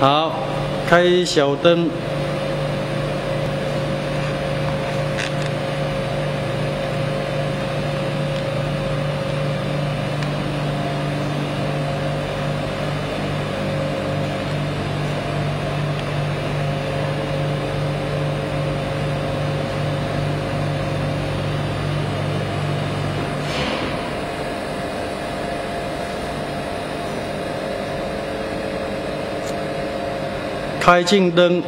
好，开小灯。开镜灯，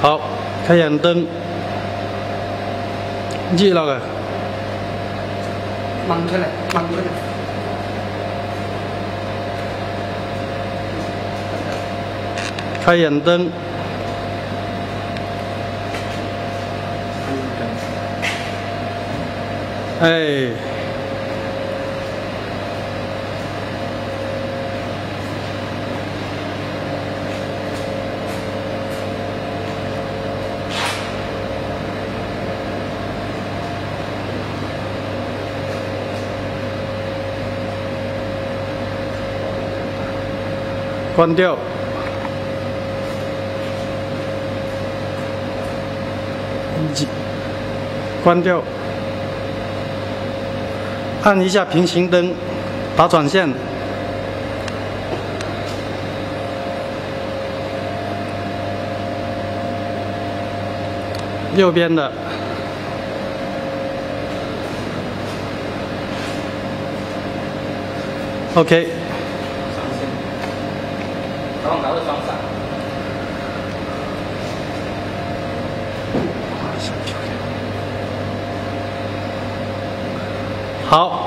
好，开眼灯，记那个，蒙出来，蒙出来。 开眼灯，哎，关掉。关掉，按一下平行灯，打转线，右边的，OK。然后拿着双闪。好。